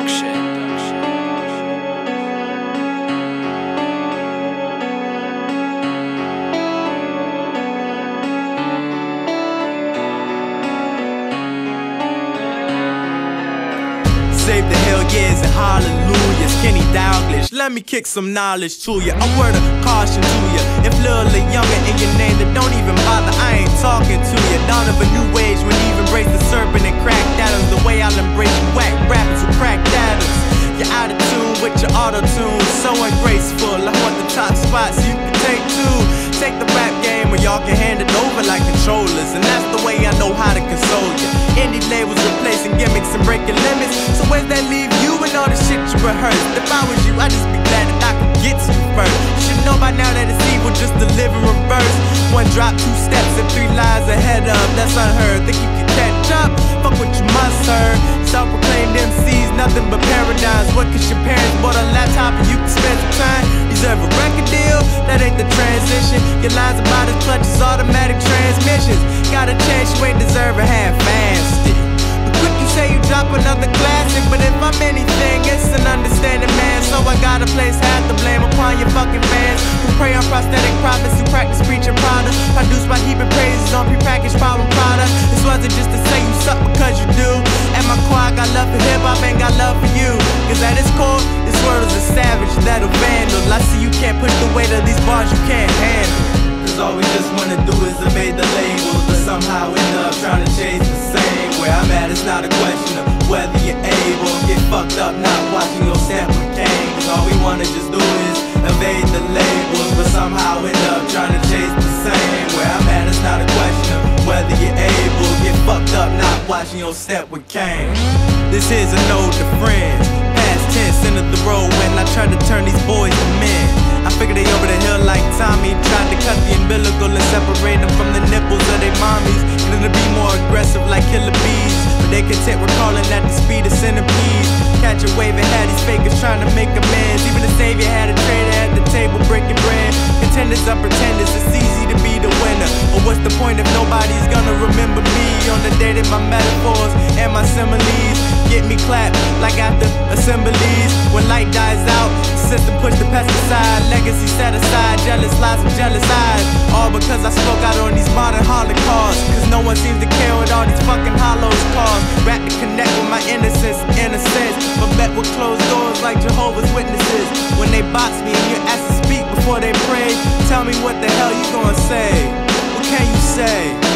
production. Save the hell yes and hallelujahs. Kenny Douglas. let me kick some knowledge to ya. A word of caution to ya. If little or younger in your name, that don't even tune, so ungraceful. I want the top spot so you can take two. Take the rap game where y'all can hand it over like controllers, and that's the way I know how to console you. Indie labels replacing gimmicks and breaking limits. So where's that leave you and all the shit you rehearsed? If I was you, I'd just be glad that I could get to you first. You should know by now that it's evil just to live in reverse. One drop, two steps, and three lies ahead of. That's unheard. Think you can catch up? Fuck what you must. Self-proclaimed MCs, your parents bought a laptop and you can spend some time? Deserve a record deal? That ain't the transition. Your lines about as clutch as automatic transmissions. Got a chance you ain't deserve a half-assed. But quick you say you drop another classic, but if I'm anything, it's an understanding man. So I gotta place half the blame upon your fucking fans who prey on prosthetic prophets who practice preaching product, produced by heaping praises on prepackaged problem product. This wasn't just to say you suck because you do. At my core, I love for hip hop, ain't savage that'll vandal. I see you can't push the weight of these bars you can't handle. Cause all we just wanna do is evade the labels, but somehow end up trying to chase the same. Where I'm at, it's not a question of whether you're able. Get fucked up not watching your with cane. Cause all we wanna just do is evade the labels, but somehow end up trying to chase the same. Where I'm at, it's not a question of whether you're able. Get fucked up not watching your step with Kane. This is a note to friends. Try to turn these boys to men. I figure they over the hill like Tommy. Tried to cut the umbilical and separate them from the nipples of their mommies. And to be more aggressive like killer bees. But they content recalling at the speed of centipedes. Catch a wave and had these fakers trying to make amends. Even the savior had a traitor at the table breaking bread. Contenders are pretenders, it's easy to be the winner. But what's the point if nobody's gonna remember me on the day that my metaphors and my similes get me clapped like after legacy set aside. Jealous lies with jealous eyes. All because I spoke out on these modern holocausts. Cause no one seems to care what all these fucking hollows cause. Rap to connect with my innocence, innocence. But met with closed doors like Jehovah's Witnesses. When they box me and you're asked to speak before they pray, tell me what the hell you gonna say. What can you say?